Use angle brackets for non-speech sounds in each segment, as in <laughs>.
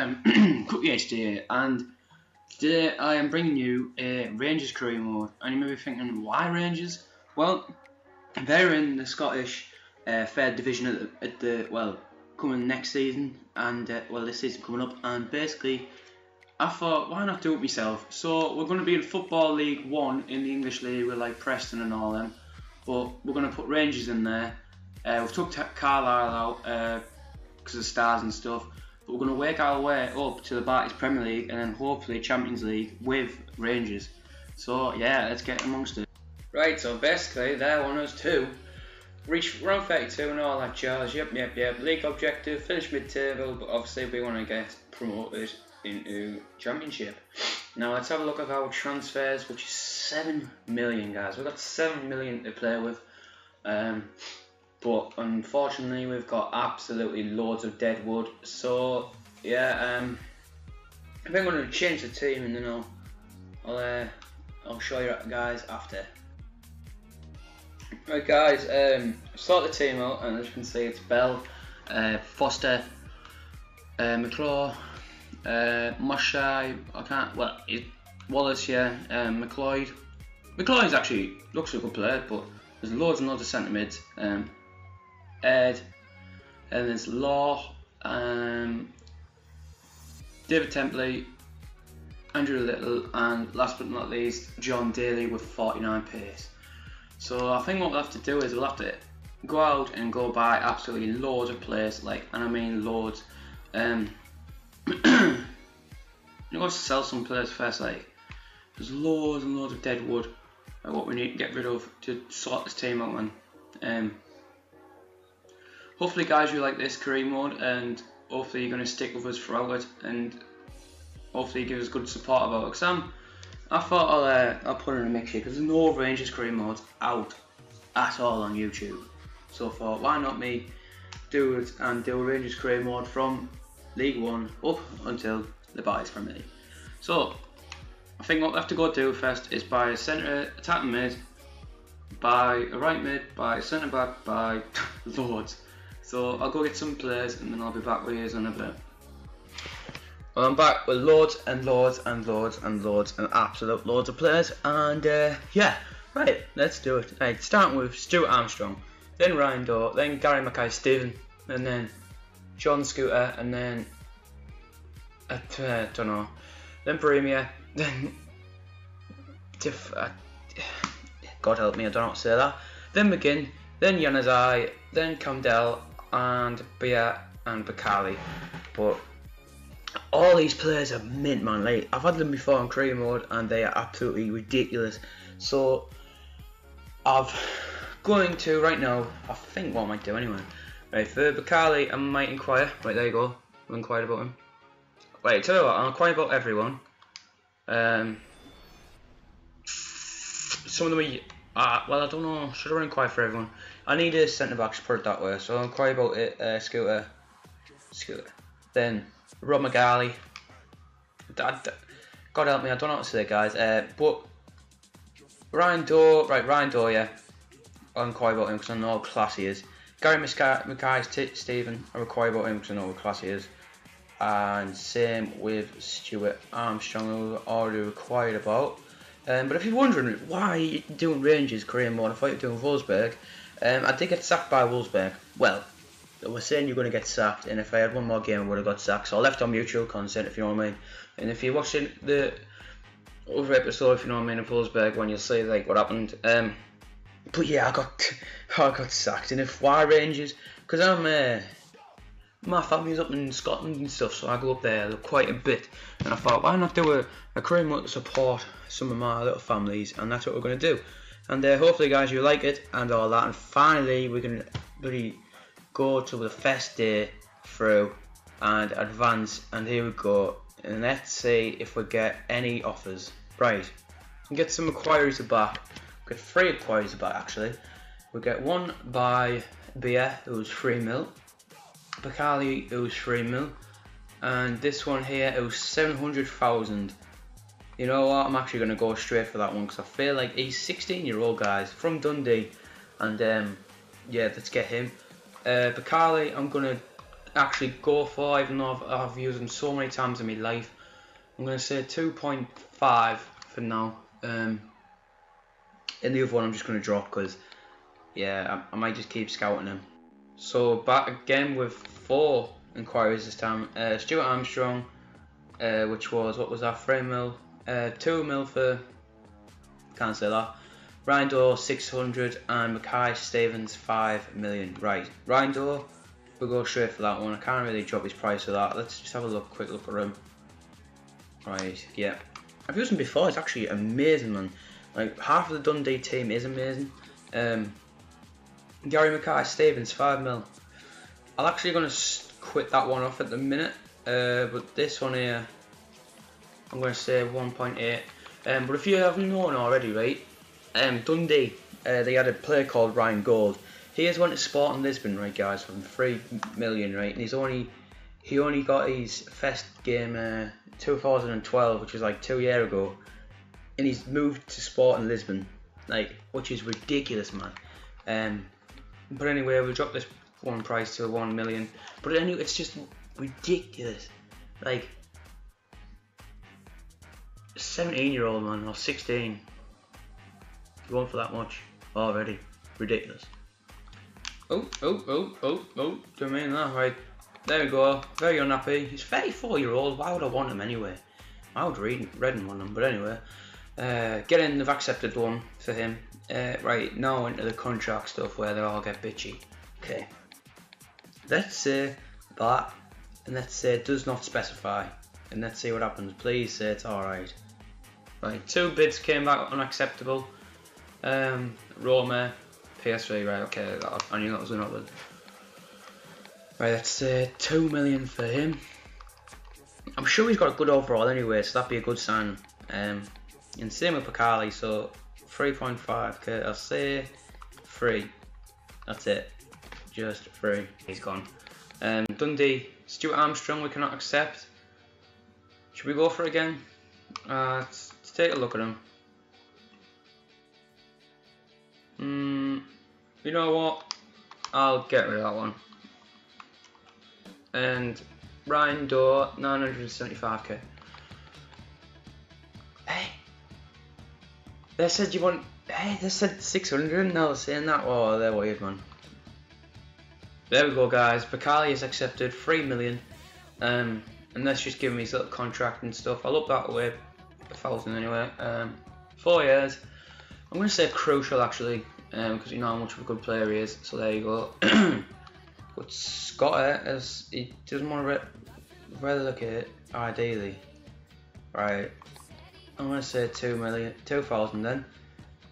um, <clears throat> HD and today I am bringing you a Rangers career mode. And you may be thinking, why Rangers? Well, they're in the Scottish uh, Third Division at the, at the, well, coming next season, and uh, well, this season coming up, and basically, I thought, why not do it myself? So we're going to be in Football League One in the English League with like Preston and all them, but we're going to put Rangers in there. Uh, we've took Carlisle out because uh, of stars and stuff, but we're going to work our way up to the Barclays Premier League and then hopefully Champions League with Rangers. So yeah, let's get amongst it. Right, so basically they're of us two. Reach round 32 and all that jazz. Yep, yep, yep. League objective, finish mid-table, but obviously we want to get promoted into Championship. Now let's have a look at our transfers, which is 7 million, guys. We've got 7 million to play with. Um, but unfortunately, we've got absolutely loads of dead wood. So, yeah, um, I think I'm going to change the team and then I'll, I'll, uh, I'll show you guys after. Right guys, um, start the team out and as you can see it's Bell, uh, Foster, uh, McClaw, uh, I can't, well, Wallace, yeah, um, McLeod. McLeod actually looks like a good player, but there's loads and loads of centre mids. Um, Ed, and there's Law, um, David Templeton, Andrew Little, and last but not least, John Daly with 49 pace. So I think what we'll have to do is we'll have to go out and go buy absolutely loads of players, like, and I mean loads. Um, <clears throat> got to sell some players first, like, there's loads and loads of dead wood, like what we need to get rid of to sort this team out, man. Um, hopefully, guys, you like this career mode, and hopefully you're going to stick with us throughout it, and hopefully give us good support about. Cause I'm, thought I'll, uh, I'll put in a mix here because there's no Rangers career modes out at all on YouTube. So I thought, why not me do it and do a Rangers career mode from League One up until the Barclays Premier me. So I think what we have to go do first is buy a centre attacking mid, buy a right mid, buy a centre back, buy loads. <laughs> So I'll go get some players and then I'll be back with you in a bit. Well, I'm back with loads and loads and loads and loads and absolute loads of players. And uh, yeah, right, let's do it. Right, starting with Stuart Armstrong, then Ryan Dow, then Gary Mackay-Steven, and then John Scooter, and then I uh, don't know, then Premier, <laughs> then Tiff, uh, God help me, I don't know how to say that. Then McGinn, then Januzaj, then Camdell, and Bia and Bakali. But all these players are mint, man. Like I've had them before on career mode, and they are absolutely ridiculous. So I've going to right now. I think what I might do anyway. Right for Bakali, I might inquire. Right there you go. I've inquired about him. Right, tell you what, I'll inquire about everyone. Um, some of them are. Uh, well, I don't know. Should I inquire for everyone? I need a centre back to put it that way. So I'll inquire about it. Uh, Scooter. Scooter. Then Rob McGarley. God help me, I don't know what to say, guys. Uh, but Ryan Dow, right, Ryan Dow, yeah. I'll inquire about him because I know how class he is. Gary Mackay, Stephen, I inquire about him because I know how class he is. And same with Stuart Armstrong, who I already required about. Um, but if you're wondering why you doing Rangers I you were doing Wolfsburg. Um, I did get sacked by Wolfsburg. Well, they were saying you're going to get sacked, and if I had one more game, I would have got sacked. So I left on mutual consent, if you know what I mean. And if you're watching the other episode, if you know what I mean, of Wolfsburg, when you'll see like what happened. Um, but yeah, I got <laughs> I got sacked. And if why Rangers? Because I'm uh, my family's up in Scotland and stuff, so I go up there quite a bit. And I thought, why not do a, a mode to support some of my little families? And that's what we're going to do. And uh, hopefully, guys, you like it and all that. And finally, we can really go to the first day through and advance. And here we go. And let's see if we get any offers. Right. We get some inquiries back we get three inquiries back actually. We get one by Bia who's 3 mil. Bakali who's 3 mil. And this one here it was 700,000 you know what I'm actually going to go straight for that one because I feel like he's 16 year old guys from Dundee and um, yeah let's get him uh, Bakali, I'm going to actually go for, even though I've, I've used them so many times in my life. I'm going to say 2.5 for now. Um, and the other one I'm just going to drop because, yeah, I, I, might just keep scouting them. So back again with four inquiries this time. Uh, Stuart Armstrong, uh, which was, what was that, 3 mil? Uh, 2 mil for, can't say that. Ryan Doyle 600 and Mackay Stevens 5 million. Right, Doyle, we'll go straight for that one. I can't really drop his price for that. Let's just have a look, quick look at him. Right, yeah. I've used him before, it's actually amazing, man. Like, half of the Dundee team is amazing. Um, Gary Mackay Stevens 5 mil. I'm actually going to quit that one off at the minute. Uh, but this one here, I'm going to say 1.8. Um, but if you haven't known already, right, um, Dundee, uh, they had a player called Ryan Gauld. He has went to Sporting Lisbon, right, guys, from three million, right, and he's only he only got his first game uh, 2012, which was like two year ago, and he's moved to Sporting Lisbon, like, which is ridiculous, man. Um, but anyway, we'll drop this one price to one million. But anyway, it's just ridiculous, like. 17 year old man or 16 you want for that much already. Ridiculous. Oh, oh, oh, oh, oh, do you mean that? Right, there we go. Very unhappy. He's 34 year old. Why would I want him anyway? I would read Reading want him, but anyway. Uh, getting the accepted one for him. Uh, right, now into the contract stuff where they all get bitchy. Okay. Let's say that, and let's say does not specify. And let's see what happens. Please say it's alright. Right, two bids came back unacceptable. Um, Roma, PSV, right, okay, I knew that was another. Right, that's uh, 2 million for him. I'm sure he's got a good overall anyway, so that'd be a good sign. Um, and same with Pakali, so 3.5, okay, I'll say 3. That's it. Just 3. He's gone. Um, Dundee, Stuart Armstrong, we cannot accept. Should we go for it again? Uh, let's, take a look at him. Mm, you know what? I'll get rid of that one. And Ryan Doyle, 975k. Hey, they said you want. Hey, they said 600. No, saying that. Oh, they're weird, man. There we go, guys. Bakali is accepted, 3 million. Um, and that's just giving me his little contract and stuff. I'll up that away, a thousand anyway. Um, four years. I'm going to say crucial actually, because um, you know how much of a good player he is. So there you go. <clears throat> but Scott as he doesn't want to re relocate ideally. Right. I'm going to say two million, two thousand then.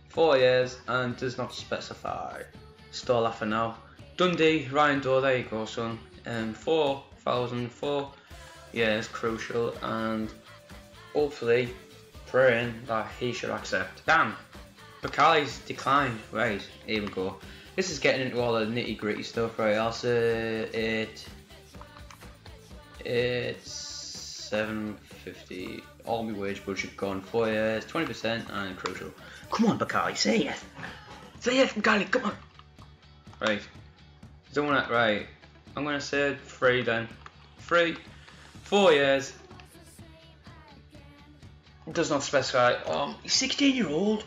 Four years and does not specify. Still laughing now. Dundee, Ryan Doyle, there you go, son. Um, four thousand four years crucial and hopefully praying that he should accept. Damn. Bakali's declined. Right, here we go. This is getting into all the nitty gritty stuff, right? I'll say it. It's 750. All my wage budget gone. Four years, 20% and crucial. Come on, Bakali, say yes. Say it, Bakali, come on. Right. Don't want it, right. I'm gonna say three then. Three. Four years. Does not specify. Oh, he's 16 year old.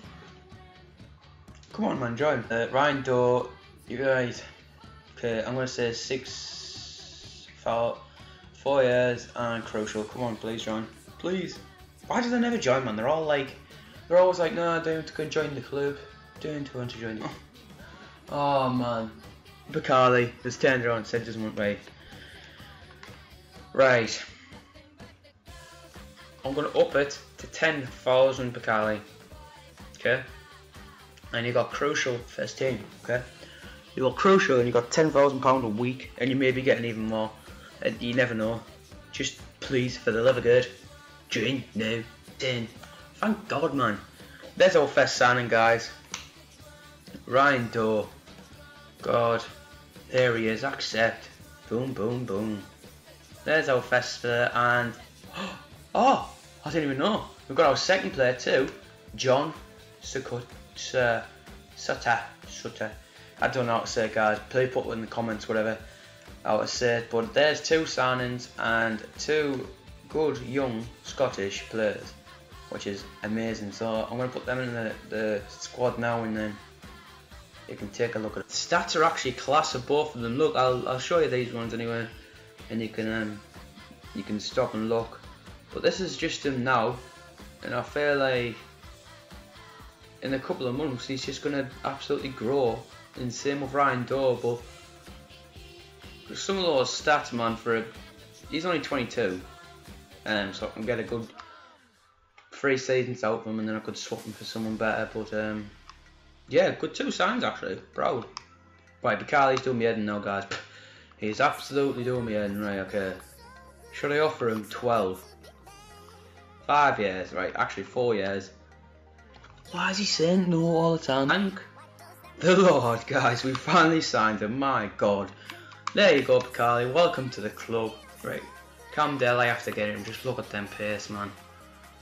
Come on, man, join. Uh, Ryan Dow, you guys. Okay, I'm gonna say six, four, four years and crucial. Come on, please join. Please. Why do they never join, man? They're all like, they're always like, no, I don't want to go join the club. Don't want to join the. Oh man, Bacardi has turned around and said doesn't want right. Right. I'm gonna up it to ten thousand Bacardi. Okay and you got Crucial first team, okay? You got Crucial and you got £10,000 a week and you may be getting even more. And you never know. Just please, for the love of God, join now. Then, thank God, man. There's our first signing, guys. Ryan Dow. God. There he is. Accept. Boom, boom, boom. There's our first and... Oh! I didn't even know. We've got our second player too. John Sukut. Sutta, Sutta. I don't know how to say, guys. Please put in the comments, whatever. out of set. But there's two signings and two good young Scottish players, which is amazing. So I'm going to put them in the, the squad now and then you can take a look at it. Stats are actually class of both of them. Look, I'll, I'll show you these ones anyway, and you can um, you can stop and look. But this is just him now, and I feel like in a couple of months he's just going to absolutely grow. And same with Ryan Dow, but some of those stats, man, for a, he's only 22, um, so I can get a good three seasons out of him, and then I could swap him for someone better. But um, yeah, good two signs actually. Proud. Right, Bacali's doing me head now, guys. He's absolutely doing me head. Right, okay. Should I offer him 12? Five years, right? Actually, four years. Why is he saying no all the time? Thank the Lord, guys. We finally signed him. My God. There you go, Bacali. Welcome to the club. Right. Camdell, I have to get him. Just look at them pace, man.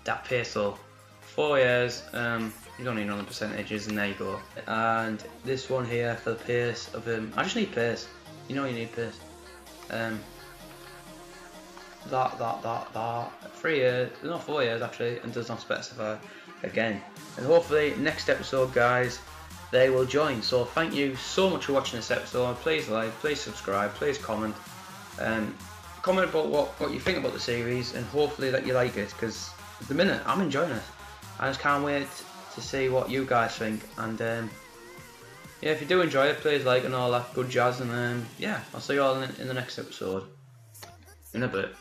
That pace, though. Four years. Um, you don't need the percentages, and there you go. And this one here for the pace of him. I just need pace. You know you need pace. Um, that, that, that, that. Three years, no, four years actually, and does not specify again. And hopefully, next episode, guys, they will join. So thank you so much for watching this episode. Please like, please subscribe, please comment. Um, comment about what, what you think about the series, and hopefully that you like it, because at the minute, I'm enjoying it. I just can't wait to see what you guys think. And um, yeah, if you do enjoy it, please like and all that good jazz. And um, yeah, I'll see you all in, in the next episode. In a bit.